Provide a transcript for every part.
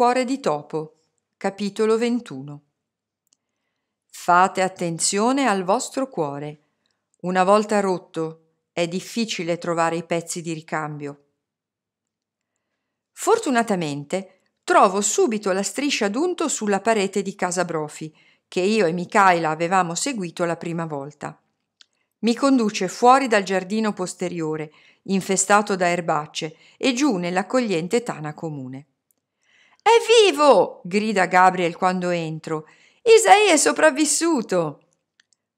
Cuore di topo, capitolo 21 Fate attenzione al vostro cuore. Una volta rotto, è difficile trovare i pezzi di ricambio. Fortunatamente trovo subito la striscia d'unto sulla parete di casa Brofi, che io e Michaela avevamo seguito la prima volta. Mi conduce fuori dal giardino posteriore, infestato da erbacce, e giù nell'accogliente tana comune. È vivo! grida Gabriel quando entro. Isaia è sopravvissuto!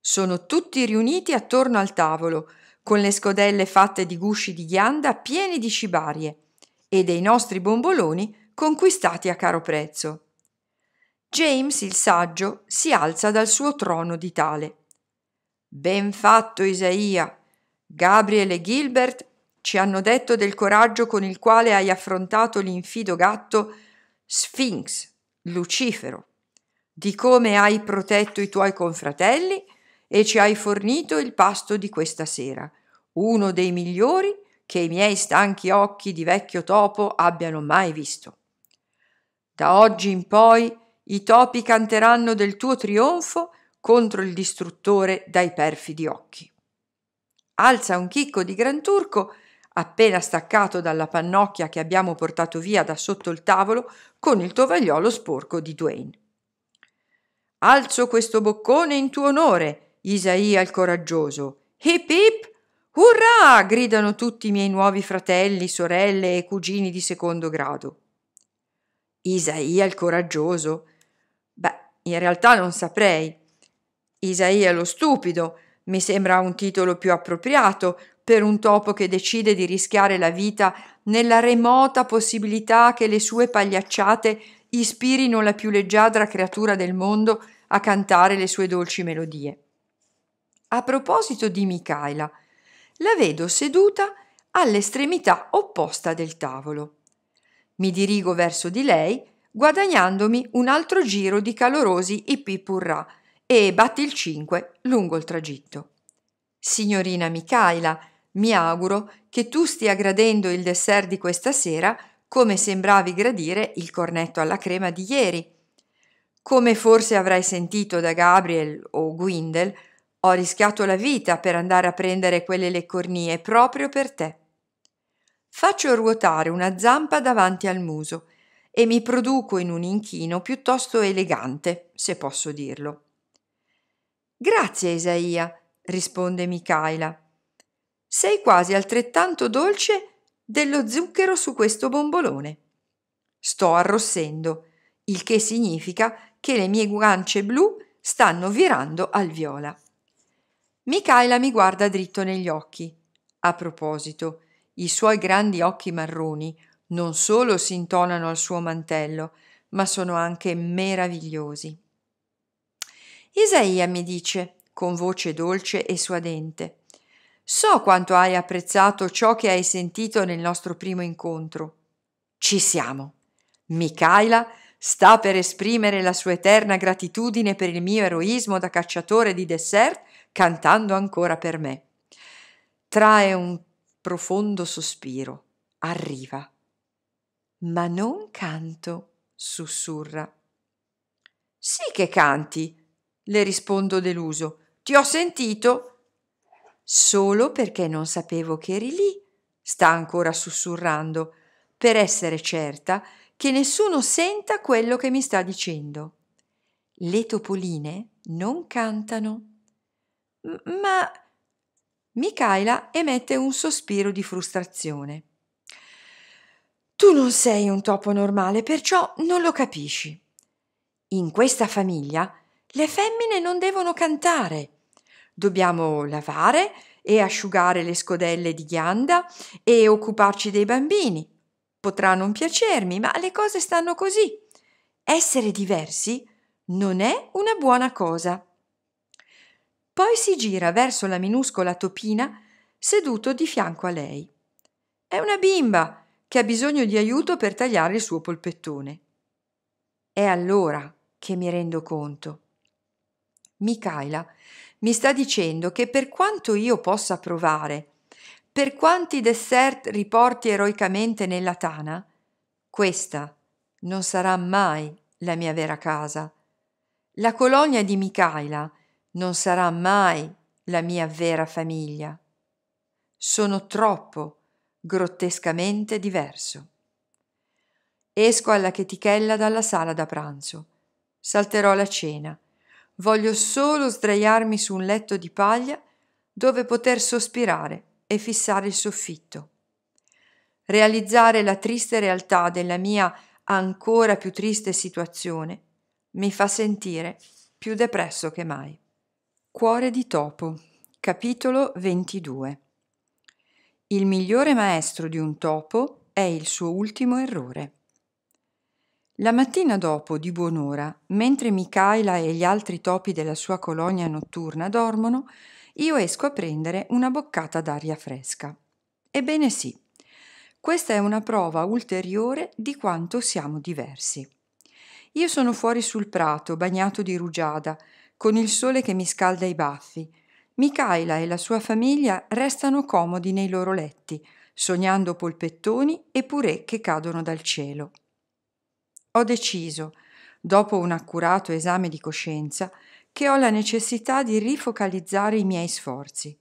Sono tutti riuniti attorno al tavolo, con le scodelle fatte di gusci di ghianda pieni di cibarie e dei nostri bomboloni conquistati a caro prezzo. James il saggio si alza dal suo trono di tale. Ben fatto, Isaia. Gabriel e Gilbert ci hanno detto del coraggio con il quale hai affrontato l'infido gatto Sphinx, Lucifero, di come hai protetto i tuoi confratelli e ci hai fornito il pasto di questa sera, uno dei migliori che i miei stanchi occhi di vecchio topo abbiano mai visto. Da oggi in poi i topi canteranno del tuo trionfo contro il distruttore dai perfidi occhi. Alza un chicco di Gran Turco appena staccato dalla pannocchia che abbiamo portato via da sotto il tavolo con il tovagliolo sporco di Duane. Alzo questo boccone in tuo onore, Isaia il coraggioso. Hip hip! Urrà! gridano tutti i miei nuovi fratelli, sorelle e cugini di secondo grado. Isaia il coraggioso. Beh, in realtà non saprei. Isaia lo stupido mi sembra un titolo più appropriato per un topo che decide di rischiare la vita nella remota possibilità che le sue pagliacciate ispirino la più leggiadra creatura del mondo a cantare le sue dolci melodie. A proposito di Michaela, la vedo seduta all'estremità opposta del tavolo. Mi dirigo verso di lei, guadagnandomi un altro giro di calorosi ipipurrà e batti il cinque lungo il tragitto. Signorina Michaela, mi auguro che tu stia gradendo il dessert di questa sera come sembravi gradire il cornetto alla crema di ieri. Come forse avrai sentito da Gabriel o Gwindel, ho rischiato la vita per andare a prendere quelle leccornie proprio per te. Faccio ruotare una zampa davanti al muso e mi produco in un inchino piuttosto elegante, se posso dirlo. Grazie, Isaia, risponde Michaela sei quasi altrettanto dolce dello zucchero su questo bombolone. Sto arrossendo, il che significa che le mie guance blu stanno virando al viola. Michaela mi guarda dritto negli occhi. A proposito, i suoi grandi occhi marroni non solo si intonano al suo mantello, ma sono anche meravigliosi. Isaia mi dice, con voce dolce e suadente, So quanto hai apprezzato ciò che hai sentito nel nostro primo incontro. Ci siamo. Michaela sta per esprimere la sua eterna gratitudine per il mio eroismo da cacciatore di dessert cantando ancora per me. Trae un profondo sospiro. Arriva. Ma non canto, sussurra. Sì che canti, le rispondo deluso. Ti ho sentito solo perché non sapevo che eri lì, sta ancora sussurrando, per essere certa che nessuno senta quello che mi sta dicendo. Le topoline non cantano. Ma Michaela emette un sospiro di frustrazione. Tu non sei un topo normale, perciò non lo capisci. In questa famiglia le femmine non devono cantare. Dobbiamo lavare e asciugare le scodelle di ghianda e occuparci dei bambini. Potrà non piacermi, ma le cose stanno così. Essere diversi non è una buona cosa. Poi si gira verso la minuscola topina seduto di fianco a lei. È una bimba che ha bisogno di aiuto per tagliare il suo polpettone. È allora che mi rendo conto. Michaela mi sta dicendo che per quanto io possa provare, per quanti dessert riporti eroicamente nella tana, questa, non sarà mai la mia vera casa. La colonia di Michaela non sarà mai la mia vera famiglia. Sono troppo grottescamente diverso. Esco alla chetichella dalla sala da pranzo. Salterò la cena. Voglio solo sdraiarmi su un letto di paglia dove poter sospirare e fissare il soffitto. Realizzare la triste realtà della mia ancora più triste situazione mi fa sentire più depresso che mai. Cuore di topo, capitolo 22. Il migliore maestro di un topo è il suo ultimo errore. La mattina dopo, di buon'ora, mentre Michaela e gli altri topi della sua colonia notturna dormono, io esco a prendere una boccata d'aria fresca. Ebbene sì, questa è una prova ulteriore di quanto siamo diversi. Io sono fuori sul prato, bagnato di rugiada, con il sole che mi scalda i baffi. Michaela e la sua famiglia restano comodi nei loro letti, sognando polpettoni e purè che cadono dal cielo. Ho deciso, dopo un accurato esame di coscienza, che ho la necessità di rifocalizzare i miei sforzi.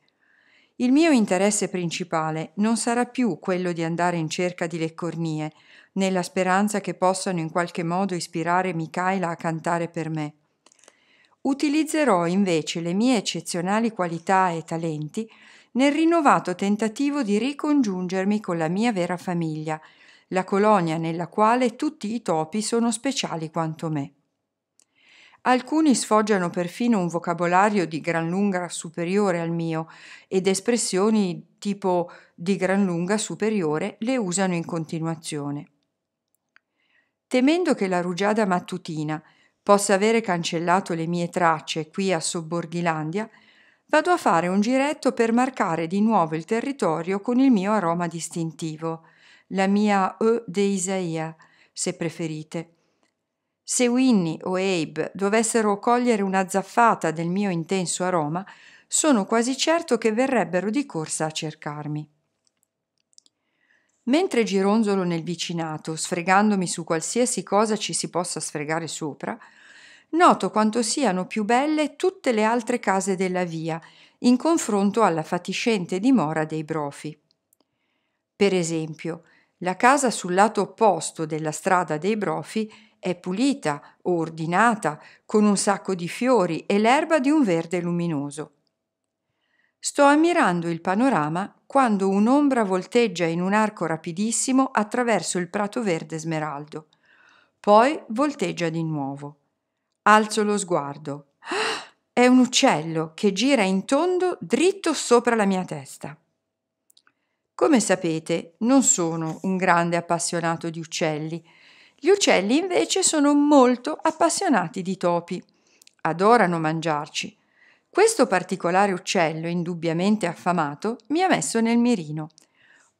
Il mio interesse principale non sarà più quello di andare in cerca di leccornie, nella speranza che possano in qualche modo ispirare Michaela a cantare per me. Utilizzerò invece le mie eccezionali qualità e talenti nel rinnovato tentativo di ricongiungermi con la mia vera famiglia, la colonia nella quale tutti i topi sono speciali quanto me. Alcuni sfoggiano perfino un vocabolario di gran lunga superiore al mio ed espressioni tipo di gran lunga superiore le usano in continuazione. Temendo che la rugiada mattutina possa avere cancellato le mie tracce qui a Sobborghilandia, vado a fare un giretto per marcare di nuovo il territorio con il mio aroma distintivo, la mia E de Isaia, se preferite se Winnie o Abe dovessero cogliere una zaffata del mio intenso aroma, sono quasi certo che verrebbero di corsa a cercarmi. Mentre gironzolo nel vicinato, sfregandomi su qualsiasi cosa ci si possa sfregare sopra, noto quanto siano più belle tutte le altre case della via, in confronto alla fatiscente dimora dei brofi. Per esempio, la casa sul lato opposto della strada dei brofi è pulita, ordinata, con un sacco di fiori e l'erba di un verde luminoso. Sto ammirando il panorama quando un'ombra volteggia in un arco rapidissimo attraverso il prato verde smeraldo. Poi volteggia di nuovo. Alzo lo sguardo. È un uccello che gira in tondo dritto sopra la mia testa. Come sapete, non sono un grande appassionato di uccelli, gli uccelli invece sono molto appassionati di topi. Adorano mangiarci. Questo particolare uccello, indubbiamente affamato, mi ha messo nel mirino.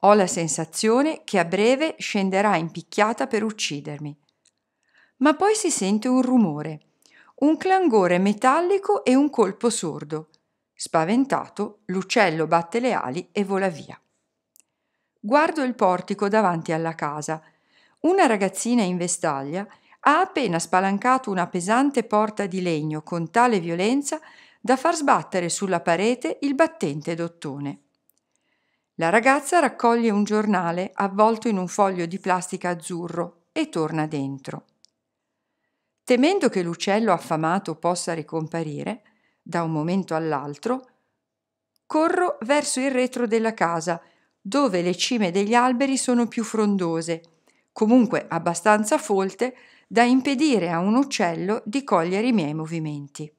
Ho la sensazione che a breve scenderà in picchiata per uccidermi. Ma poi si sente un rumore, un clangore metallico e un colpo sordo. Spaventato, l'uccello batte le ali e vola via. Guardo il portico davanti alla casa una ragazzina in vestaglia ha appena spalancato una pesante porta di legno con tale violenza da far sbattere sulla parete il battente d'ottone. La ragazza raccoglie un giornale avvolto in un foglio di plastica azzurro e torna dentro. Temendo che l'uccello affamato possa ricomparire, da un momento all'altro, corro verso il retro della casa, dove le cime degli alberi sono più frondose comunque abbastanza folte da impedire a un uccello di cogliere i miei movimenti.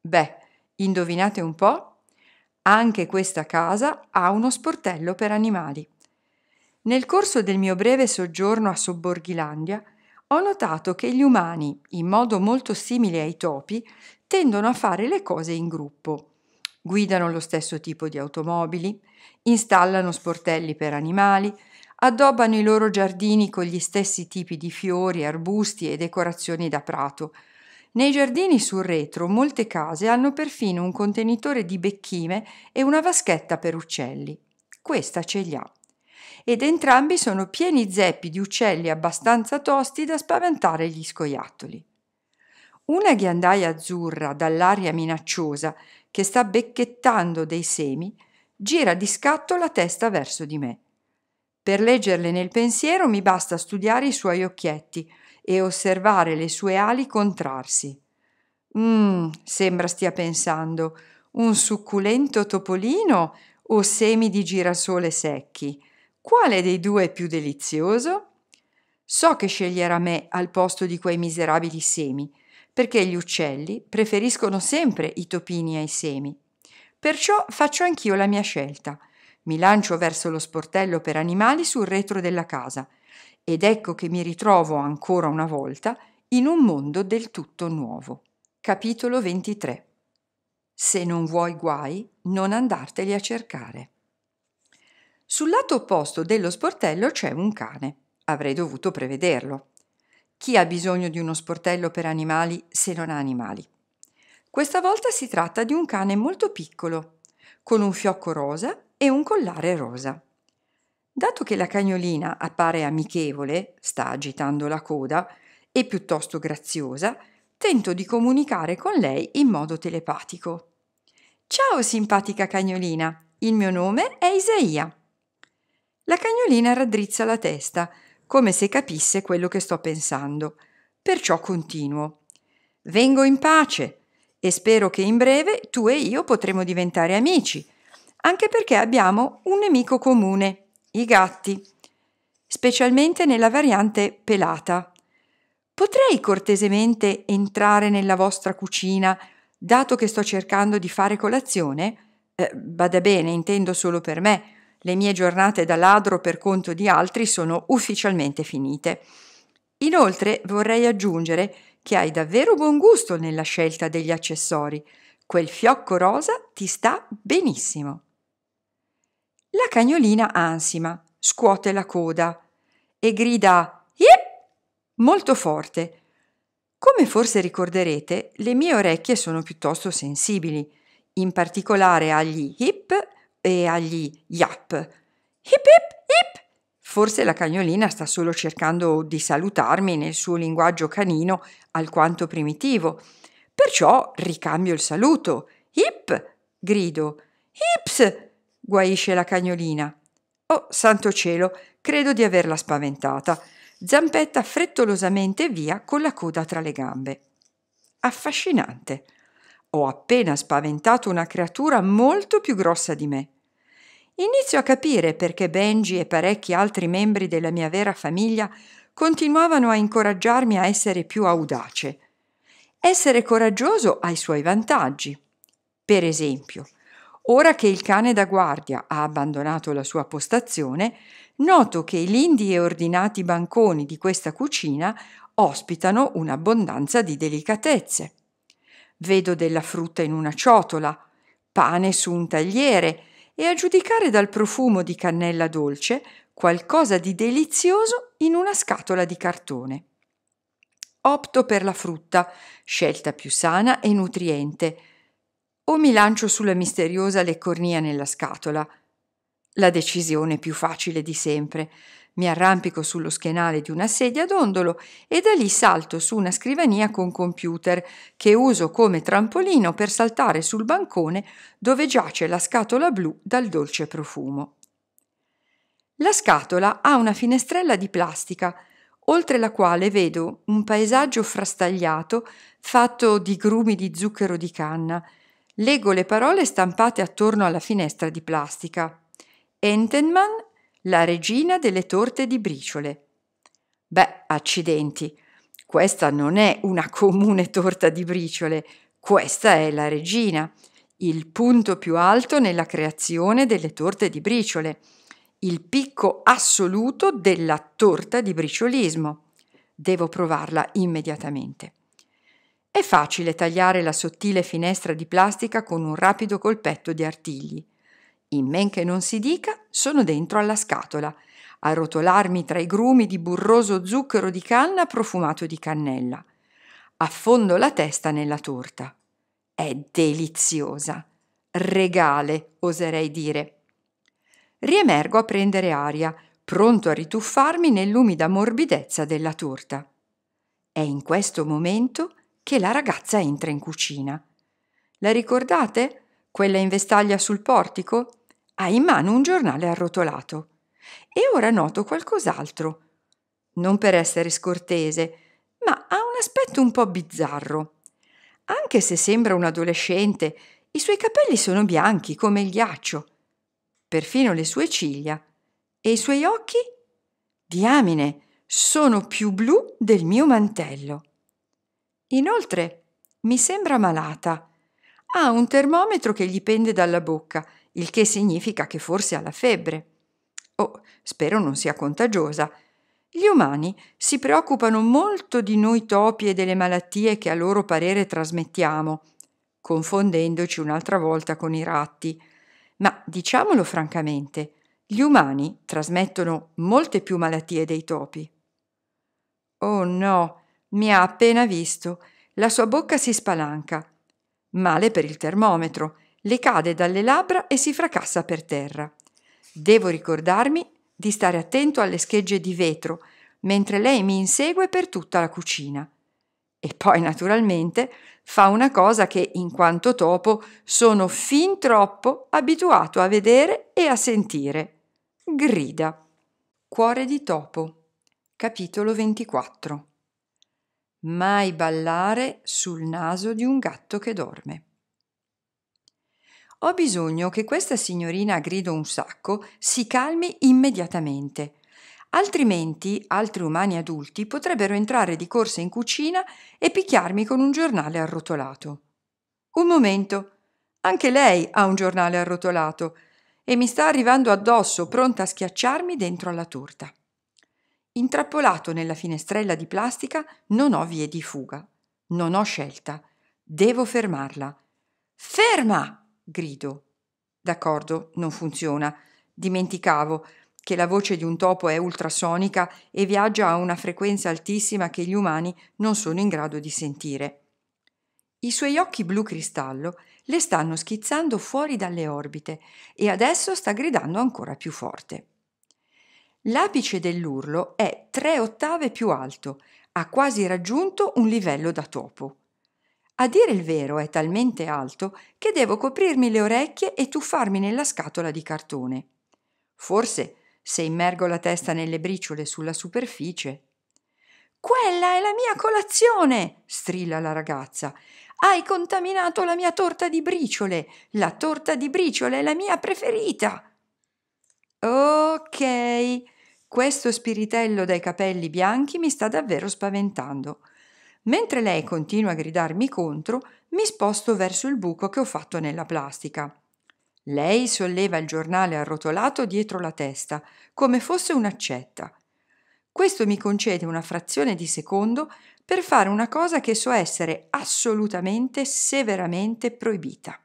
Beh, indovinate un po'? Anche questa casa ha uno sportello per animali. Nel corso del mio breve soggiorno a Sobborghilandia ho notato che gli umani, in modo molto simile ai topi, tendono a fare le cose in gruppo. Guidano lo stesso tipo di automobili, installano sportelli per animali, addobbano i loro giardini con gli stessi tipi di fiori, arbusti e decorazioni da prato. Nei giardini sul retro molte case hanno perfino un contenitore di becchime e una vaschetta per uccelli. Questa ce li ha. ed entrambi sono pieni zeppi di uccelli abbastanza tosti da spaventare gli scoiattoli. Una ghiandaia azzurra dall'aria minacciosa che sta becchettando dei semi gira di scatto la testa verso di me. Per leggerle nel pensiero mi basta studiare i suoi occhietti e osservare le sue ali contrarsi. Mmm, sembra stia pensando, un succulento topolino o semi di girasole secchi? Quale dei due è più delizioso? So che sceglierà me al posto di quei miserabili semi, perché gli uccelli preferiscono sempre i topini ai semi. Perciò faccio anch'io la mia scelta. Mi lancio verso lo sportello per animali sul retro della casa ed ecco che mi ritrovo ancora una volta in un mondo del tutto nuovo. Capitolo 23 Se non vuoi guai, non andarteli a cercare. Sul lato opposto dello sportello c'è un cane. Avrei dovuto prevederlo. Chi ha bisogno di uno sportello per animali se non ha animali? Questa volta si tratta di un cane molto piccolo, con un fiocco rosa e un collare rosa. Dato che la cagnolina appare amichevole, sta agitando la coda, e piuttosto graziosa, tento di comunicare con lei in modo telepatico. Ciao simpatica cagnolina, il mio nome è Isaia. La cagnolina raddrizza la testa, come se capisse quello che sto pensando. Perciò continuo. Vengo in pace e spero che in breve tu e io potremo diventare amici, anche perché abbiamo un nemico comune, i gatti, specialmente nella variante pelata. Potrei cortesemente entrare nella vostra cucina, dato che sto cercando di fare colazione? Eh, bada bene, intendo solo per me. Le mie giornate da ladro per conto di altri sono ufficialmente finite. Inoltre vorrei aggiungere che hai davvero buon gusto nella scelta degli accessori. Quel fiocco rosa ti sta benissimo. La cagnolina ansima, scuote la coda e grida molto forte. Come forse ricorderete, le mie orecchie sono piuttosto sensibili, in particolare agli hip e agli yap. Hip hip hip! Forse la cagnolina sta solo cercando di salutarmi nel suo linguaggio canino alquanto primitivo. Perciò ricambio il saluto. Hip! grido. Hips! guaisce la cagnolina. Oh, santo cielo, credo di averla spaventata zampetta frettolosamente via con la coda tra le gambe. Affascinante. Ho appena spaventato una creatura molto più grossa di me. Inizio a capire perché Benji e parecchi altri membri della mia vera famiglia continuavano a incoraggiarmi a essere più audace. Essere coraggioso ha i suoi vantaggi. Per esempio, ora che il cane da guardia ha abbandonato la sua postazione, noto che i lindi e ordinati banconi di questa cucina ospitano un'abbondanza di delicatezze. Vedo della frutta in una ciotola, pane su un tagliere e a giudicare dal profumo di cannella dolce qualcosa di delizioso in una scatola di cartone. Opto per la frutta, scelta più sana e nutriente, o mi lancio sulla misteriosa leccornia nella scatola, la decisione più facile di sempre. Mi arrampico sullo schienale di una sedia dondolo e da lì salto su una scrivania con computer che uso come trampolino per saltare sul bancone dove giace la scatola blu dal dolce profumo. La scatola ha una finestrella di plastica, oltre la quale vedo un paesaggio frastagliato fatto di grumi di zucchero di canna. Leggo le parole stampate attorno alla finestra di plastica. Entenman, la regina delle torte di briciole. Beh, accidenti, questa non è una comune torta di briciole, questa è la regina, il punto più alto nella creazione delle torte di briciole, il picco assoluto della torta di briciolismo. Devo provarla immediatamente. È facile tagliare la sottile finestra di plastica con un rapido colpetto di artigli. In men che non si dica, sono dentro alla scatola, a rotolarmi tra i grumi di burroso zucchero di canna profumato di cannella. Affondo la testa nella torta. È deliziosa. Regale, oserei dire. Riemergo a prendere aria, pronto a rituffarmi nell'umida morbidezza della torta. È in questo momento che la ragazza entra in cucina. La ricordate? Quella in vestaglia sul portico? Ha in mano un giornale arrotolato. E ora noto qualcos'altro. Non per essere scortese, ma ha un aspetto un po' bizzarro. Anche se sembra un adolescente, i suoi capelli sono bianchi come il ghiaccio. Perfino le sue ciglia. E i suoi occhi? Diamine, sono più blu del mio mantello. Inoltre, mi sembra malata. Ha un termometro che gli pende dalla bocca, il che significa che forse ha la febbre. Oh, spero non sia contagiosa. Gli umani si preoccupano molto di noi topi e delle malattie che a loro parere trasmettiamo, confondendoci un'altra volta con i ratti. Ma diciamolo francamente, gli umani trasmettono molte più malattie dei topi. Oh no, mi ha appena visto. La sua bocca si spalanca. Male per il termometro, le cade dalle labbra e si fracassa per terra. Devo ricordarmi di stare attento alle schegge di vetro, mentre lei mi insegue per tutta la cucina. E poi, naturalmente, fa una cosa che, in quanto topo, sono fin troppo abituato a vedere e a sentire. Grida. Cuore di topo. Capitolo 24. Mai ballare sul naso di un gatto che dorme. Ho bisogno che questa signorina grido un sacco si calmi immediatamente. Altrimenti altri umani adulti potrebbero entrare di corsa in cucina e picchiarmi con un giornale arrotolato. Un momento. Anche lei ha un giornale arrotolato e mi sta arrivando addosso, pronta a schiacciarmi dentro alla torta. Intrappolato nella finestrella di plastica, non ho vie di fuga. Non ho scelta. Devo fermarla. Ferma! Grido. D'accordo, non funziona. Dimenticavo che la voce di un topo è ultrasonica e viaggia a una frequenza altissima che gli umani non sono in grado di sentire. I suoi occhi blu cristallo le stanno schizzando fuori dalle orbite e adesso sta gridando ancora più forte. L'apice dell'urlo è tre ottave più alto, ha quasi raggiunto un livello da topo. A dire il vero è talmente alto che devo coprirmi le orecchie e tuffarmi nella scatola di cartone. Forse, se immergo la testa nelle briciole sulla superficie. Quella è la mia colazione! strilla la ragazza. Hai contaminato la mia torta di briciole. La torta di briciole è la mia preferita. Ok, questo spiritello dai capelli bianchi mi sta davvero spaventando. Mentre lei continua a gridarmi contro, mi sposto verso il buco che ho fatto nella plastica. Lei solleva il giornale arrotolato dietro la testa, come fosse un'accetta. Questo mi concede una frazione di secondo per fare una cosa che so essere assolutamente, severamente proibita.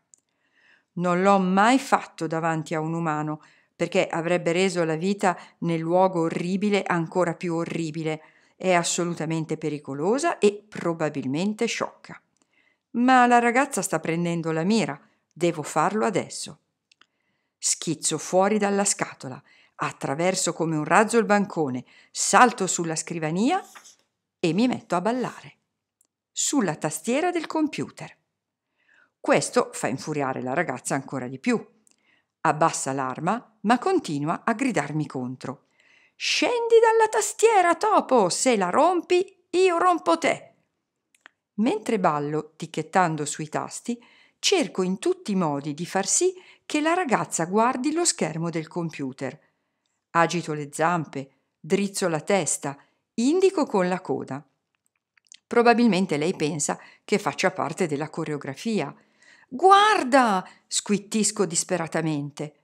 Non l'ho mai fatto davanti a un umano, perché avrebbe reso la vita nel luogo orribile ancora più orribile, è assolutamente pericolosa e probabilmente sciocca. Ma la ragazza sta prendendo la mira, devo farlo adesso. Schizzo fuori dalla scatola, attraverso come un razzo il bancone, salto sulla scrivania e mi metto a ballare. Sulla tastiera del computer. Questo fa infuriare la ragazza ancora di più. Abbassa l'arma, ma continua a gridarmi contro. Scendi dalla tastiera, topo! Se la rompi, io rompo te! Mentre ballo, ticchettando sui tasti, cerco in tutti i modi di far sì che la ragazza guardi lo schermo del computer. Agito le zampe, drizzo la testa, indico con la coda. Probabilmente lei pensa che faccia parte della coreografia. Guarda! squittisco disperatamente.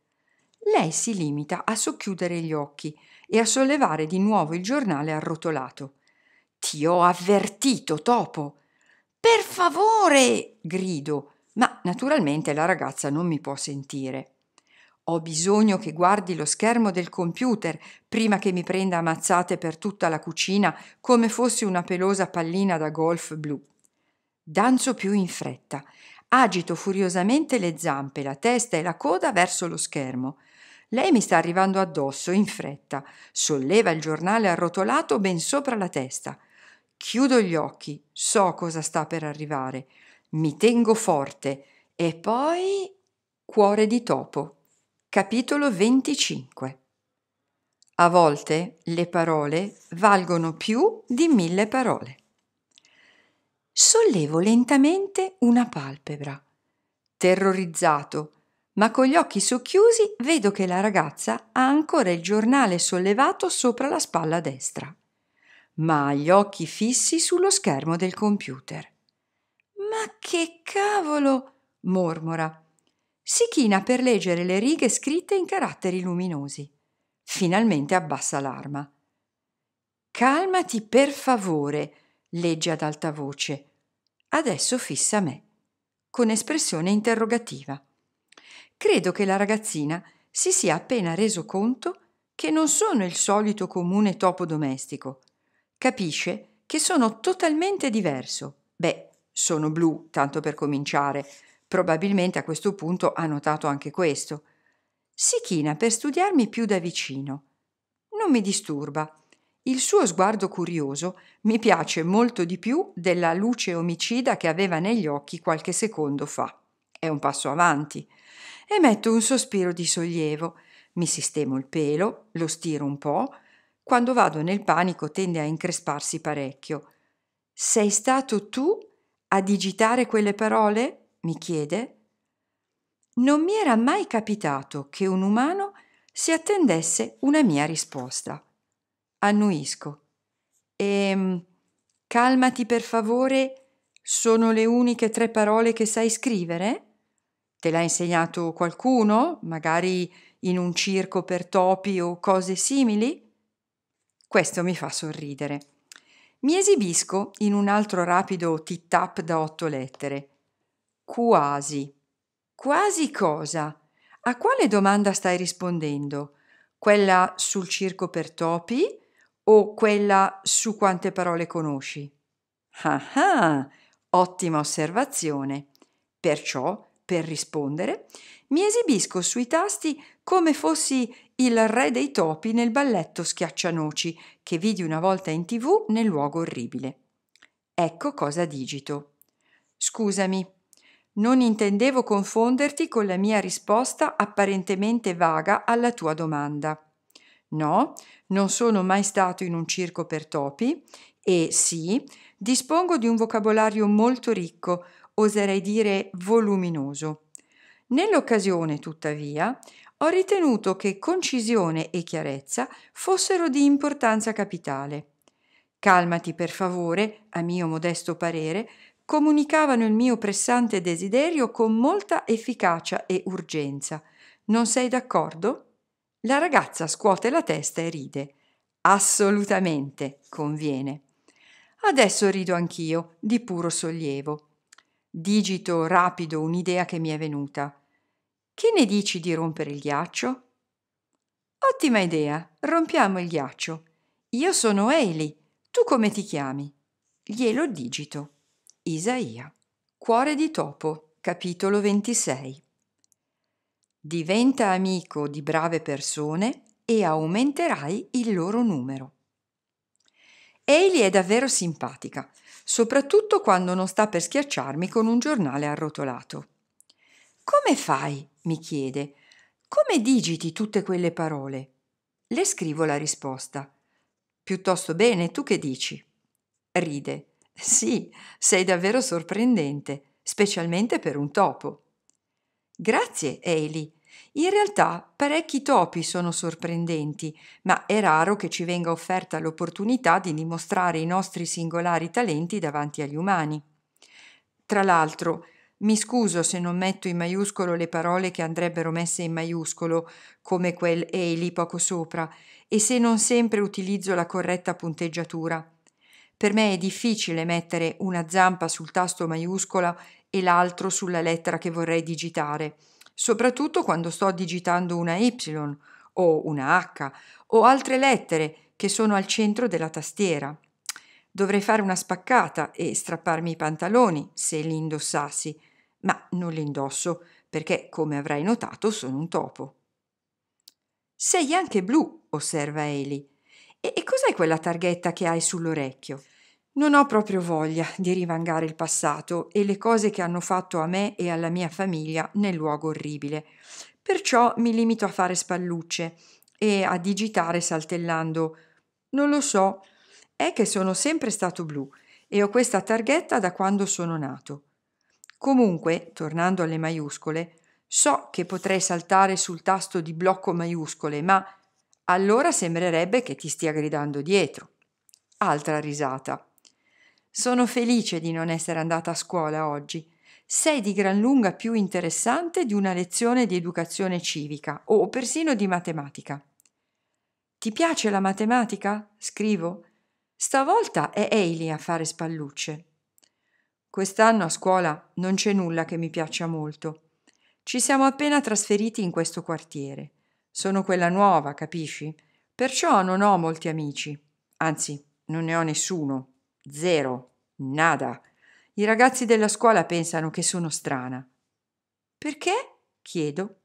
Lei si limita a socchiudere gli occhi e a sollevare di nuovo il giornale arrotolato. Ti ho avvertito, topo. Per favore! grido, ma naturalmente la ragazza non mi può sentire. Ho bisogno che guardi lo schermo del computer prima che mi prenda ammazzate per tutta la cucina come fossi una pelosa pallina da golf blu. Danzo più in fretta, agito furiosamente le zampe, la testa e la coda verso lo schermo. Lei mi sta arrivando addosso in fretta, solleva il giornale arrotolato ben sopra la testa. Chiudo gli occhi, so cosa sta per arrivare. Mi tengo forte e poi Cuore di topo. Capitolo 25. A volte le parole valgono più di mille parole. Sollevo lentamente una palpebra. Terrorizzato, ma con gli occhi socchiusi vedo che la ragazza ha ancora il giornale sollevato sopra la spalla destra, ma ha gli occhi fissi sullo schermo del computer. Ma che cavolo! mormora. Si china per leggere le righe scritte in caratteri luminosi. Finalmente abbassa l'arma. Calmati per favore, legge ad alta voce. Adesso fissa me, con espressione interrogativa. Credo che la ragazzina si sia appena reso conto che non sono il solito comune topo domestico. Capisce che sono totalmente diverso. Beh, sono blu, tanto per cominciare. Probabilmente a questo punto ha notato anche questo. Si china per studiarmi più da vicino. Non mi disturba. Il suo sguardo curioso mi piace molto di più della luce omicida che aveva negli occhi qualche secondo fa. È un passo avanti emetto un sospiro di sollievo, mi sistemo il pelo, lo stiro un po', quando vado nel panico tende a incresparsi parecchio. Sei stato tu a digitare quelle parole? mi chiede. Non mi era mai capitato che un umano si attendesse una mia risposta. Annuisco. Ehm, calmati per favore, sono le uniche tre parole che sai scrivere? Te l'ha insegnato qualcuno, magari in un circo per topi o cose simili? Questo mi fa sorridere. Mi esibisco in un altro rapido tit-tap da otto lettere. Quasi. Quasi cosa? A quale domanda stai rispondendo? Quella sul circo per topi o quella su quante parole conosci? Ah ah, ottima osservazione. Perciò per rispondere, mi esibisco sui tasti come fossi il re dei topi nel balletto schiaccianoci che vidi una volta in tv nel luogo orribile. Ecco cosa digito. Scusami, non intendevo confonderti con la mia risposta apparentemente vaga alla tua domanda. No, non sono mai stato in un circo per topi e sì, dispongo di un vocabolario molto ricco, oserei dire voluminoso. Nell'occasione, tuttavia, ho ritenuto che concisione e chiarezza fossero di importanza capitale. Calmati per favore, a mio modesto parere, comunicavano il mio pressante desiderio con molta efficacia e urgenza. Non sei d'accordo? La ragazza scuote la testa e ride. Assolutamente, conviene. Adesso rido anch'io, di puro sollievo. Digito rapido un'idea che mi è venuta. Che ne dici di rompere il ghiaccio? Ottima idea, rompiamo il ghiaccio. Io sono Eili, tu come ti chiami? Glielo digito. Isaia. Cuore di topo, capitolo 26. Diventa amico di brave persone e aumenterai il loro numero. Eili è davvero simpatica, soprattutto quando non sta per schiacciarmi con un giornale arrotolato. Come fai? mi chiede. Come digiti tutte quelle parole? Le scrivo la risposta. Piuttosto bene, tu che dici? Ride. Sì, sei davvero sorprendente, specialmente per un topo. Grazie, Eili. In realtà parecchi topi sono sorprendenti, ma è raro che ci venga offerta l'opportunità di dimostrare i nostri singolari talenti davanti agli umani. Tra l'altro, mi scuso se non metto in maiuscolo le parole che andrebbero messe in maiuscolo, come quel e lì poco sopra, e se non sempre utilizzo la corretta punteggiatura. Per me è difficile mettere una zampa sul tasto maiuscola e l'altro sulla lettera che vorrei digitare soprattutto quando sto digitando una Y o una H o altre lettere che sono al centro della tastiera. Dovrei fare una spaccata e strapparmi i pantaloni se li indossassi, ma non li indosso perché, come avrai notato, sono un topo. Sei anche blu, osserva Eli. E, cos'è quella targhetta che hai sull'orecchio? Non ho proprio voglia di rivangare il passato e le cose che hanno fatto a me e alla mia famiglia nel luogo orribile. Perciò mi limito a fare spallucce e a digitare saltellando. Non lo so, è che sono sempre stato blu e ho questa targhetta da quando sono nato. Comunque, tornando alle maiuscole, so che potrei saltare sul tasto di blocco maiuscole, ma allora sembrerebbe che ti stia gridando dietro. Altra risata. Sono felice di non essere andata a scuola oggi. Sei di gran lunga più interessante di una lezione di educazione civica o persino di matematica. Ti piace la matematica? Scrivo. Stavolta è Hailey a fare spallucce. Quest'anno a scuola non c'è nulla che mi piaccia molto. Ci siamo appena trasferiti in questo quartiere. Sono quella nuova, capisci? Perciò non ho molti amici. Anzi, non ne ho nessuno. Zero. Nada. I ragazzi della scuola pensano che sono strana. Perché? chiedo.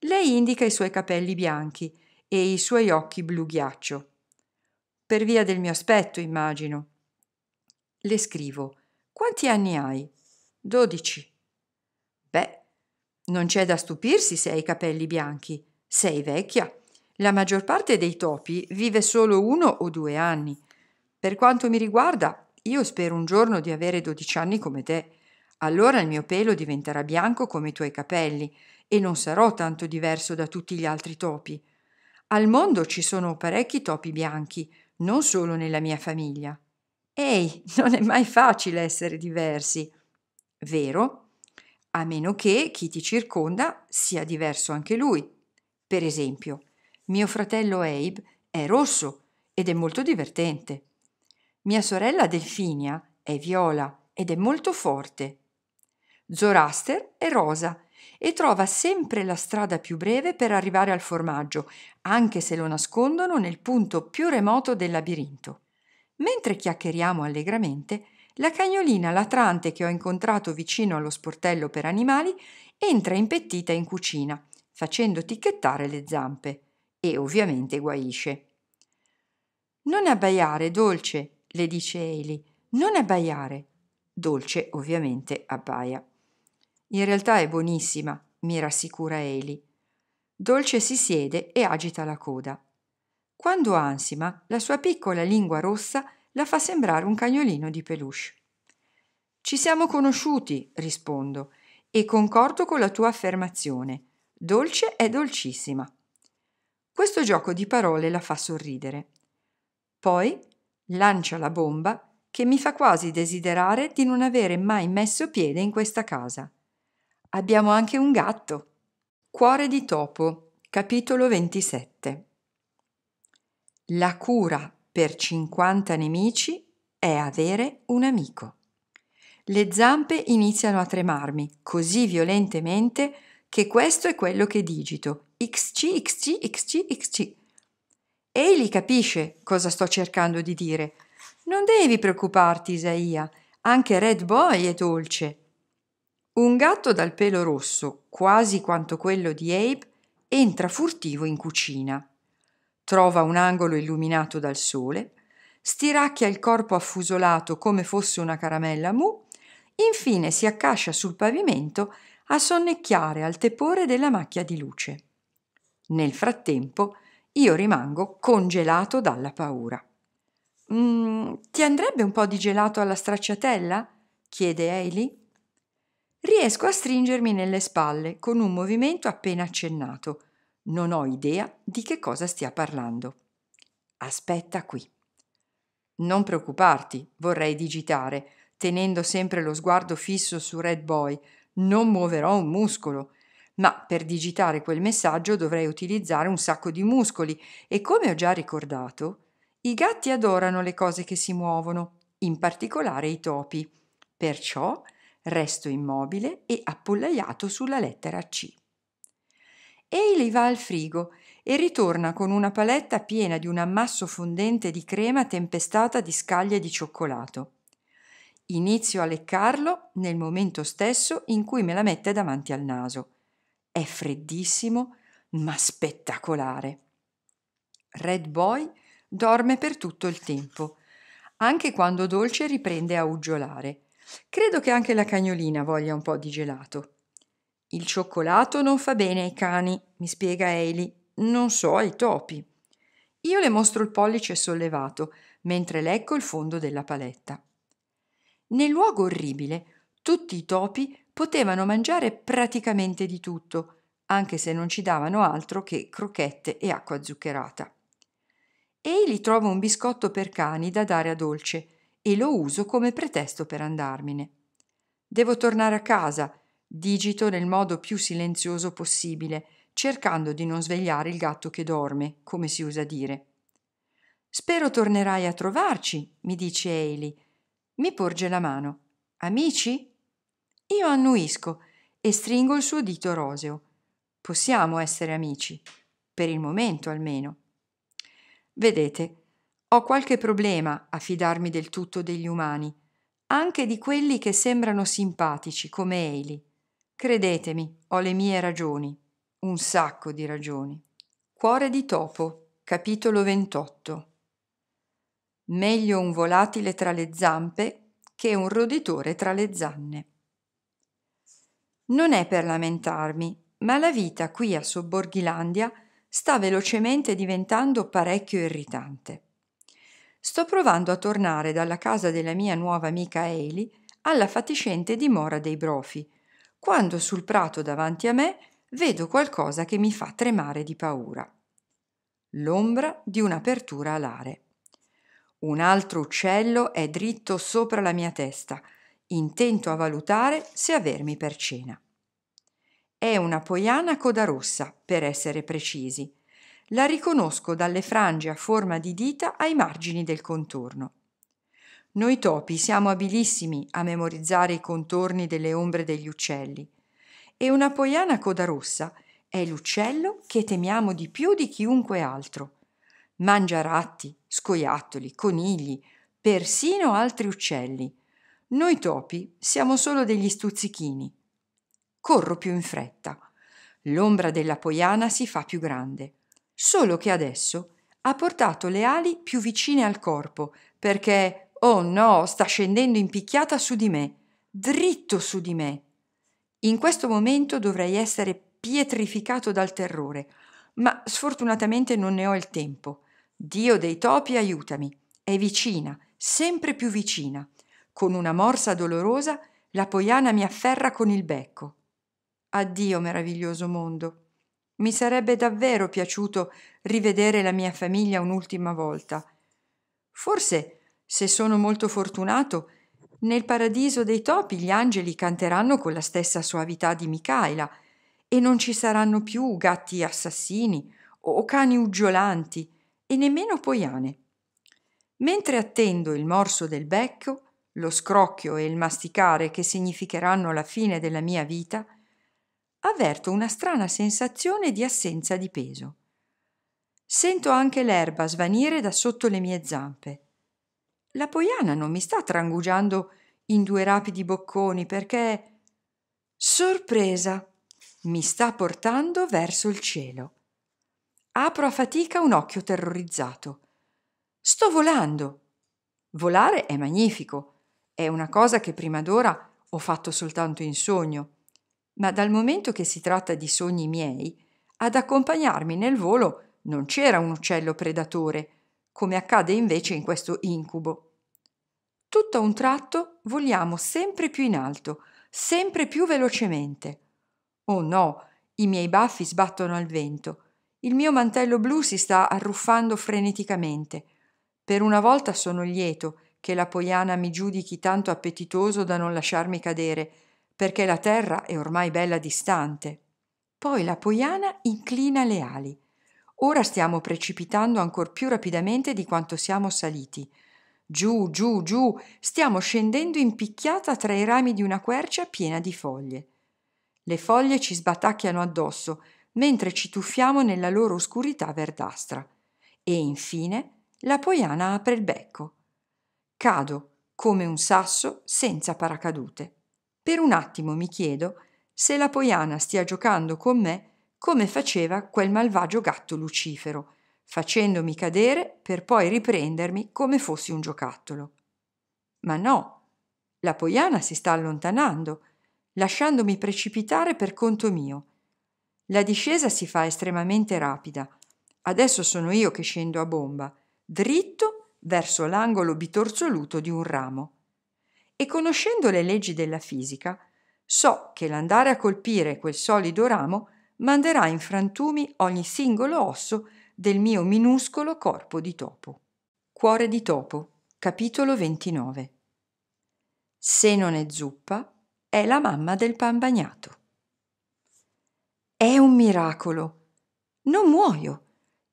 Lei indica i suoi capelli bianchi e i suoi occhi blu ghiaccio. Per via del mio aspetto, immagino. Le scrivo. Quanti anni hai? Dodici. Beh, non c'è da stupirsi se hai i capelli bianchi. Sei vecchia. La maggior parte dei topi vive solo uno o due anni. Per quanto mi riguarda, io spero un giorno di avere dodici anni come te. Allora il mio pelo diventerà bianco come i tuoi capelli e non sarò tanto diverso da tutti gli altri topi. Al mondo ci sono parecchi topi bianchi, non solo nella mia famiglia. Ehi, non è mai facile essere diversi. Vero? A meno che chi ti circonda sia diverso anche lui. Per esempio, mio fratello Abe è rosso ed è molto divertente. Mia sorella Delfinia è viola ed è molto forte. Zoroaster è rosa e trova sempre la strada più breve per arrivare al formaggio, anche se lo nascondono nel punto più remoto del labirinto. Mentre chiacchieriamo allegramente, la cagnolina latrante che ho incontrato vicino allo sportello per animali entra impettita in cucina, facendo ticchettare le zampe e ovviamente guaisce. Non abbaiare, dolce, le dice Eli, non abbaiare. Dolce ovviamente abbaia. In realtà è buonissima, mi rassicura Eli. Dolce si siede e agita la coda. Quando ansima, la sua piccola lingua rossa la fa sembrare un cagnolino di peluche. Ci siamo conosciuti, rispondo, e concordo con la tua affermazione. Dolce è dolcissima. Questo gioco di parole la fa sorridere. Poi lancia la bomba che mi fa quasi desiderare di non avere mai messo piede in questa casa. Abbiamo anche un gatto. Cuore di topo, capitolo 27. La cura per 50 nemici è avere un amico. Le zampe iniziano a tremarmi così violentemente che questo è quello che digito. XC, XC, XC, XC. Egli capisce cosa sto cercando di dire. Non devi preoccuparti, Isaia, anche Red Boy è dolce. Un gatto dal pelo rosso, quasi quanto quello di Abe, entra furtivo in cucina trova un angolo illuminato dal sole, stiracchia il corpo affusolato come fosse una caramella mu, infine si accascia sul pavimento a sonnecchiare al tepore della macchia di luce. Nel frattempo io rimango congelato dalla paura. Mm, ti andrebbe un po' di gelato alla stracciatella? chiede Hailey. Riesco a stringermi nelle spalle con un movimento appena accennato non ho idea di che cosa stia parlando. Aspetta qui. Non preoccuparti, vorrei digitare, tenendo sempre lo sguardo fisso su Red Boy. Non muoverò un muscolo. Ma per digitare quel messaggio dovrei utilizzare un sacco di muscoli e come ho già ricordato, i gatti adorano le cose che si muovono, in particolare i topi. Perciò resto immobile e appollaiato sulla lettera C. Hailey va al frigo e ritorna con una paletta piena di un ammasso fondente di crema tempestata di scaglie di cioccolato. Inizio a leccarlo nel momento stesso in cui me la mette davanti al naso. È freddissimo, ma spettacolare. Red Boy dorme per tutto il tempo, anche quando Dolce riprende a uggiolare. Credo che anche la cagnolina voglia un po' di gelato. Il cioccolato non fa bene ai cani, mi spiega Hailey, non so ai topi. Io le mostro il pollice sollevato, mentre lecco il fondo della paletta. Nel luogo orribile, tutti i topi potevano mangiare praticamente di tutto, anche se non ci davano altro che crocchette e acqua zuccherata. Egli trova un biscotto per cani da dare a Dolce e lo uso come pretesto per andarmene. Devo tornare a casa, digito nel modo più silenzioso possibile, cercando di non svegliare il gatto che dorme, come si usa dire. Spero tornerai a trovarci, mi dice Hailey. Mi porge la mano. Amici? Io annuisco e stringo il suo dito roseo. Possiamo essere amici, per il momento almeno. Vedete, ho qualche problema a fidarmi del tutto degli umani, anche di quelli che sembrano simpatici come Hailey. Credetemi, ho le mie ragioni, un sacco di ragioni. Cuore di topo, capitolo 28. Meglio un volatile tra le zampe che un roditore tra le zanne. Non è per lamentarmi, ma la vita qui a Sobborghilandia sta velocemente diventando parecchio irritante. Sto provando a tornare dalla casa della mia nuova amica Hailey alla fatiscente dimora dei Brofi, quando sul prato davanti a me vedo qualcosa che mi fa tremare di paura. L'ombra di un'apertura alare. Un altro uccello è dritto sopra la mia testa, intento a valutare se avermi per cena. È una poiana coda rossa, per essere precisi. La riconosco dalle frange a forma di dita ai margini del contorno. Noi topi siamo abilissimi a memorizzare i contorni delle ombre degli uccelli e una poiana coda rossa è l'uccello che temiamo di più di chiunque altro. Mangia ratti, scoiattoli, conigli, persino altri uccelli. Noi topi siamo solo degli stuzzichini. Corro più in fretta. L'ombra della poiana si fa più grande, solo che adesso ha portato le ali più vicine al corpo, perché, oh no, sta scendendo impicchiata su di me, dritto su di me. In questo momento dovrei essere pietrificato dal terrore, ma sfortunatamente non ne ho il tempo. Dio dei topi, aiutami. È vicina, sempre più vicina. Con una morsa dolorosa, la poiana mi afferra con il becco. Addio, meraviglioso mondo. Mi sarebbe davvero piaciuto rivedere la mia famiglia un'ultima volta. Forse, se sono molto fortunato, nel paradiso dei topi gli angeli canteranno con la stessa soavità di Micaela e non ci saranno più gatti assassini o cani uggiolanti e nemmeno poiane. Mentre attendo il morso del becco, lo scrocchio e il masticare che significheranno la fine della mia vita, avverto una strana sensazione di assenza di peso. Sento anche l'erba svanire da sotto le mie zampe la poiana non mi sta trangugiando in due rapidi bocconi perché, sorpresa, mi sta portando verso il cielo. Apro a fatica un occhio terrorizzato. Sto volando. Volare è magnifico, è una cosa che prima d'ora ho fatto soltanto in sogno, ma dal momento che si tratta di sogni miei, ad accompagnarmi nel volo non c'era un uccello predatore, come accade invece in questo incubo. Tutto a un tratto voliamo sempre più in alto, sempre più velocemente. Oh no, i miei baffi sbattono al vento. Il mio mantello blu si sta arruffando freneticamente. Per una volta sono lieto che la poiana mi giudichi tanto appetitoso da non lasciarmi cadere, perché la terra è ormai bella distante. Poi la poiana inclina le ali. Ora stiamo precipitando ancor più rapidamente di quanto siamo saliti. Giù, giù, giù, stiamo scendendo in picchiata tra i rami di una quercia piena di foglie. Le foglie ci sbatacchiano addosso, mentre ci tuffiamo nella loro oscurità verdastra. E infine la poiana apre il becco. Cado come un sasso senza paracadute. Per un attimo mi chiedo se la poiana stia giocando con me come faceva quel malvagio gatto Lucifero, facendomi cadere per poi riprendermi come fossi un giocattolo. Ma no, la poiana si sta allontanando, lasciandomi precipitare per conto mio. La discesa si fa estremamente rapida. Adesso sono io che scendo a bomba, dritto verso l'angolo bitorzoluto di un ramo. E conoscendo le leggi della fisica, so che l'andare a colpire quel solido ramo manderà in frantumi ogni singolo osso del mio minuscolo corpo di topo. Cuore di topo, capitolo 29. Se non è zuppa, è la mamma del pan bagnato. È un miracolo. Non muoio.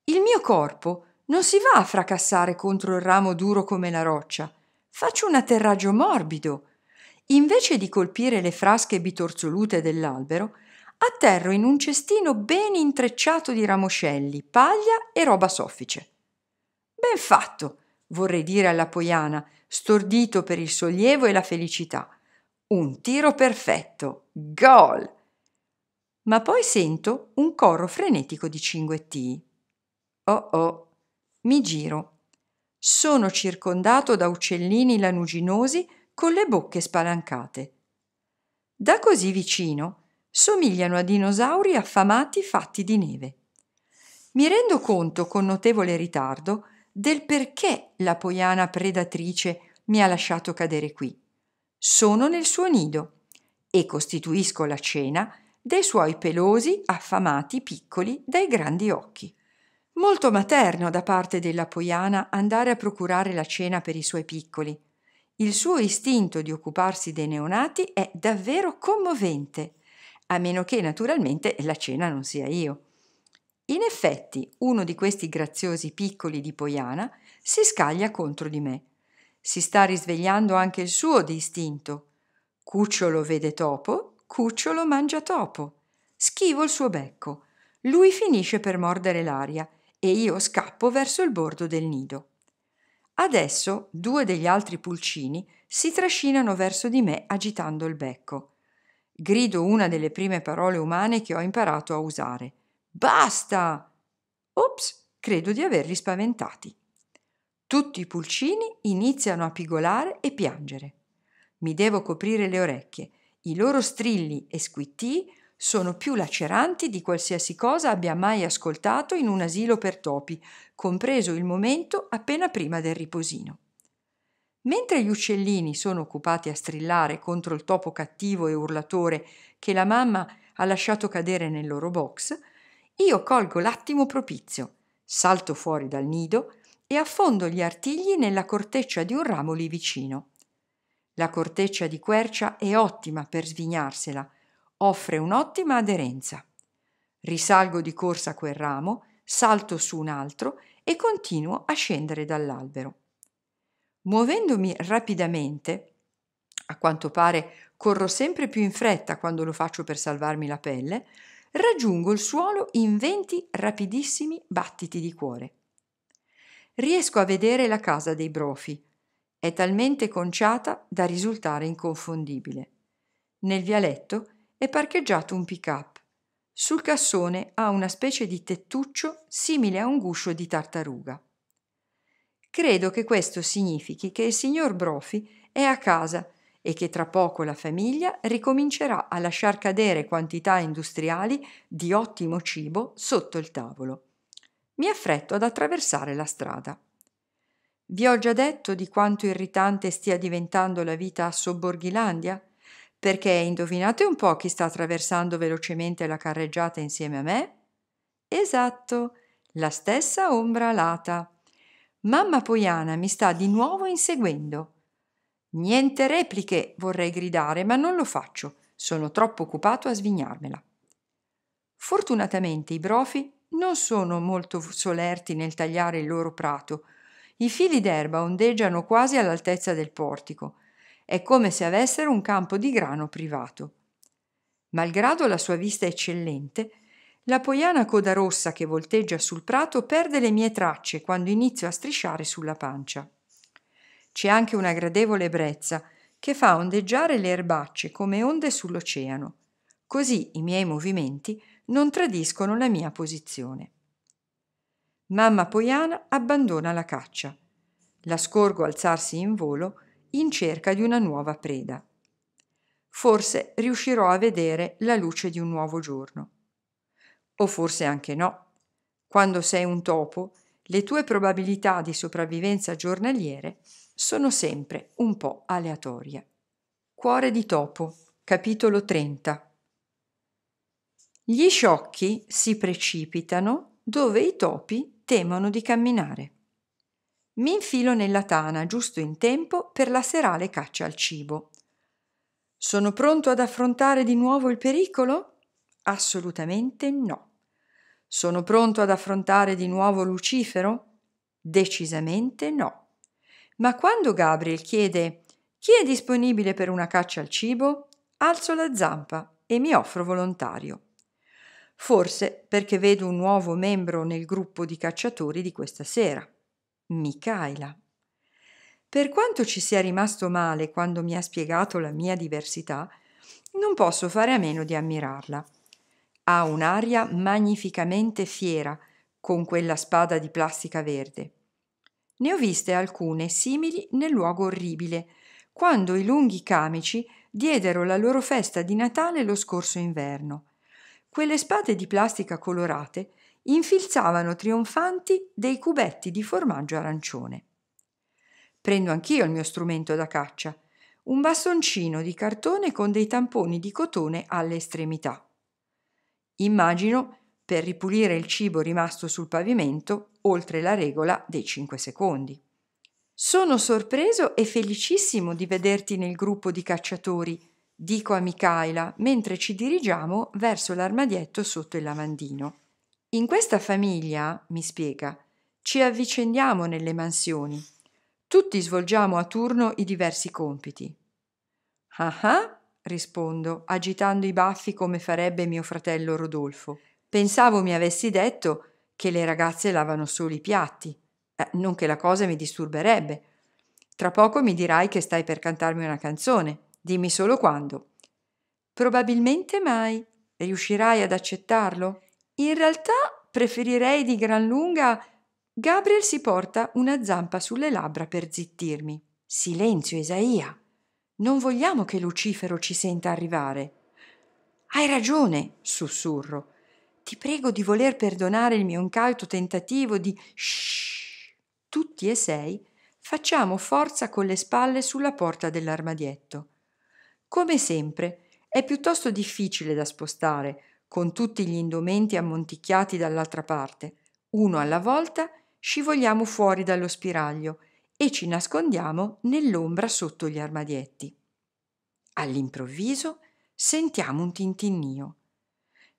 Il mio corpo non si va a fracassare contro il ramo duro come la roccia. Faccio un atterraggio morbido. Invece di colpire le frasche bitorzolute dell'albero, atterro in un cestino ben intrecciato di ramoscelli, paglia e roba soffice. Ben fatto, vorrei dire alla poiana, stordito per il sollievo e la felicità. Un tiro perfetto. Gol! Ma poi sento un coro frenetico di cinguettii. Oh oh, mi giro. Sono circondato da uccellini lanuginosi con le bocche spalancate. Da così vicino somigliano a dinosauri affamati fatti di neve. Mi rendo conto con notevole ritardo del perché la poiana predatrice mi ha lasciato cadere qui. Sono nel suo nido e costituisco la cena dei suoi pelosi, affamati piccoli dai grandi occhi. Molto materno da parte della poiana andare a procurare la cena per i suoi piccoli. Il suo istinto di occuparsi dei neonati è davvero commovente a meno che naturalmente la cena non sia io. In effetti, uno di questi graziosi piccoli di Poiana si scaglia contro di me. Si sta risvegliando anche il suo distinto. Cucciolo vede topo, cucciolo mangia topo. Schivo il suo becco. Lui finisce per mordere l'aria e io scappo verso il bordo del nido. Adesso due degli altri pulcini si trascinano verso di me agitando il becco. Grido una delle prime parole umane che ho imparato a usare. Basta! Ops, credo di averli spaventati. Tutti i pulcini iniziano a pigolare e piangere. Mi devo coprire le orecchie. I loro strilli e squittii sono più laceranti di qualsiasi cosa abbia mai ascoltato in un asilo per topi, compreso il momento appena prima del riposino. Mentre gli uccellini sono occupati a strillare contro il topo cattivo e urlatore che la mamma ha lasciato cadere nel loro box, io colgo l'attimo propizio, salto fuori dal nido e affondo gli artigli nella corteccia di un ramo lì vicino. La corteccia di quercia è ottima per svignarsela, offre un'ottima aderenza. Risalgo di corsa quel ramo, salto su un altro e continuo a scendere dall'albero. Muovendomi rapidamente, a quanto pare corro sempre più in fretta quando lo faccio per salvarmi la pelle, raggiungo il suolo in venti rapidissimi battiti di cuore. Riesco a vedere la casa dei brofi. È talmente conciata da risultare inconfondibile. Nel vialetto è parcheggiato un pick-up. Sul cassone ha una specie di tettuccio simile a un guscio di tartaruga. Credo che questo significhi che il signor Brofi è a casa e che tra poco la famiglia ricomincerà a lasciar cadere quantità industriali di ottimo cibo sotto il tavolo. Mi affretto ad attraversare la strada. Vi ho già detto di quanto irritante stia diventando la vita a Sobborghilandia? Perché indovinate un po' chi sta attraversando velocemente la carreggiata insieme a me? Esatto, la stessa ombra alata. Mamma Poiana mi sta di nuovo inseguendo. Niente repliche, vorrei gridare, ma non lo faccio. Sono troppo occupato a svignarmela. Fortunatamente i brofi non sono molto solerti nel tagliare il loro prato. I fili d'erba ondeggiano quasi all'altezza del portico. È come se avessero un campo di grano privato. Malgrado la sua vista eccellente, la poiana coda rossa che volteggia sul prato perde le mie tracce quando inizio a strisciare sulla pancia. C'è anche una gradevole brezza che fa ondeggiare le erbacce come onde sull'oceano. Così i miei movimenti non tradiscono la mia posizione. Mamma Poiana abbandona la caccia. La scorgo alzarsi in volo in cerca di una nuova preda. Forse riuscirò a vedere la luce di un nuovo giorno. O forse anche no. Quando sei un topo, le tue probabilità di sopravvivenza giornaliere sono sempre un po' aleatorie. Cuore di topo, capitolo 30. Gli sciocchi si precipitano dove i topi temono di camminare. Mi infilo nella tana giusto in tempo per la serale caccia al cibo. Sono pronto ad affrontare di nuovo il pericolo? Assolutamente no. Sono pronto ad affrontare di nuovo Lucifero? Decisamente no. Ma quando Gabriel chiede chi è disponibile per una caccia al cibo, alzo la zampa e mi offro volontario. Forse perché vedo un nuovo membro nel gruppo di cacciatori di questa sera. Micaela. Per quanto ci sia rimasto male quando mi ha spiegato la mia diversità, non posso fare a meno di ammirarla. Ha un'aria magnificamente fiera con quella spada di plastica verde. Ne ho viste alcune simili nel luogo orribile, quando i lunghi camici diedero la loro festa di Natale lo scorso inverno. Quelle spade di plastica colorate infilzavano trionfanti dei cubetti di formaggio arancione. Prendo anch'io il mio strumento da caccia, un bastoncino di cartone con dei tamponi di cotone alle estremità. Immagino per ripulire il cibo rimasto sul pavimento oltre la regola dei 5 secondi. Sono sorpreso e felicissimo di vederti nel gruppo di cacciatori, dico a Micaela mentre ci dirigiamo verso l'armadietto sotto il lavandino. In questa famiglia, mi spiega, ci avvicendiamo nelle mansioni. Tutti svolgiamo a turno i diversi compiti. Ah ah, rispondo, agitando i baffi come farebbe mio fratello Rodolfo. Pensavo mi avessi detto che le ragazze lavano solo i piatti. Eh, non che la cosa mi disturberebbe. Tra poco mi dirai che stai per cantarmi una canzone. Dimmi solo quando. Probabilmente mai. Riuscirai ad accettarlo? In realtà preferirei di gran lunga. Gabriel si porta una zampa sulle labbra per zittirmi. Silenzio, Isaia. Non vogliamo che Lucifero ci senta arrivare. Hai ragione, sussurro. Ti prego di voler perdonare il mio incauto tentativo di shh. Tutti e sei facciamo forza con le spalle sulla porta dell'armadietto. Come sempre, è piuttosto difficile da spostare, con tutti gli indumenti ammonticchiati dall'altra parte. Uno alla volta scivoliamo fuori dallo spiraglio e ci nascondiamo nell'ombra sotto gli armadietti. All'improvviso sentiamo un tintinnio.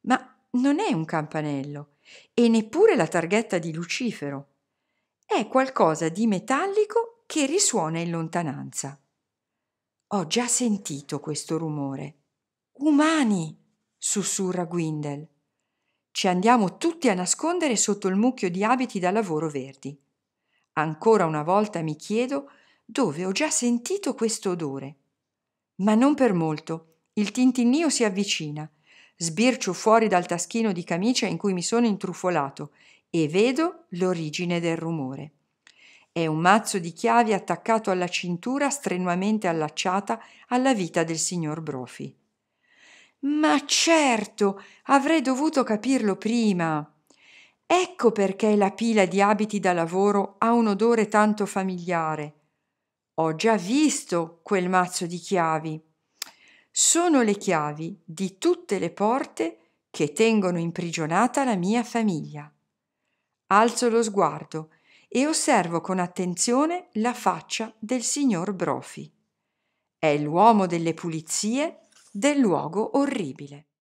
Ma non è un campanello e neppure la targhetta di Lucifero. È qualcosa di metallico che risuona in lontananza. Ho già sentito questo rumore. Umani! Sussurra Gwindel. Ci andiamo tutti a nascondere sotto il mucchio di abiti da lavoro verdi. Ancora una volta mi chiedo dove ho già sentito questo odore. Ma non per molto. Il tintinnio si avvicina. Sbircio fuori dal taschino di camicia in cui mi sono intrufolato e vedo l'origine del rumore. È un mazzo di chiavi attaccato alla cintura strenuamente allacciata alla vita del signor Brofi. Ma certo, avrei dovuto capirlo prima. Ecco perché la pila di abiti da lavoro ha un odore tanto familiare. Ho già visto quel mazzo di chiavi. Sono le chiavi di tutte le porte che tengono imprigionata la mia famiglia. Alzo lo sguardo e osservo con attenzione la faccia del signor Brofi. È l'uomo delle pulizie del luogo orribile.